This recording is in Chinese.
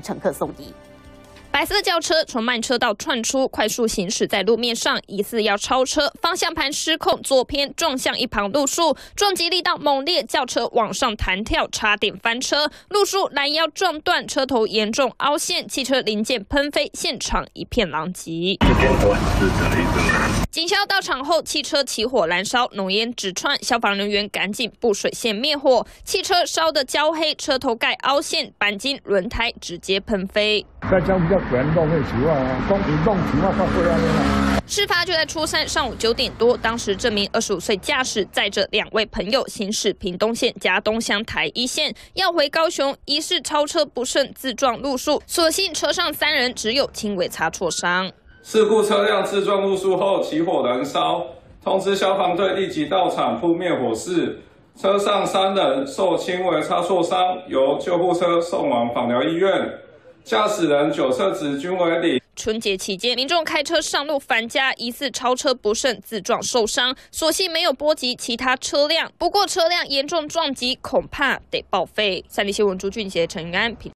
乘客送医。白色轿车从慢车道窜出，快速行驶在路面上，疑似要超车，方向盘失控，左偏撞向一旁路树，撞击力道猛烈，轿车往上弹跳，差点翻车，路树拦腰撞断，车头严重凹陷，汽车零件喷飞，现场一片狼藉。警消到场后，汽车起火燃烧，浓烟直窜，消防人员赶紧布水线灭火，汽车烧得焦黑，车头盖凹陷，钣金、轮胎直接喷飞。事发就在初三上午九点多，当时这名二十五岁驾驶载着两位朋友行驶屏东县加东乡台一线，要回高雄，疑似超车不慎自撞路树，所幸车上三人只有轻微擦挫伤。事故车辆自撞路树后起火燃烧，通知消防队立即到场扑灭火势，车上三人受轻微擦挫伤，由救护车送往访疗医院。驾驶人九色子均为零。春节期间，民众开车上路返家，疑似超车不慎自撞受伤，所幸没有波及其他车辆。不过车辆严重撞击，恐怕得报废。三立新闻朱俊杰、陈安平。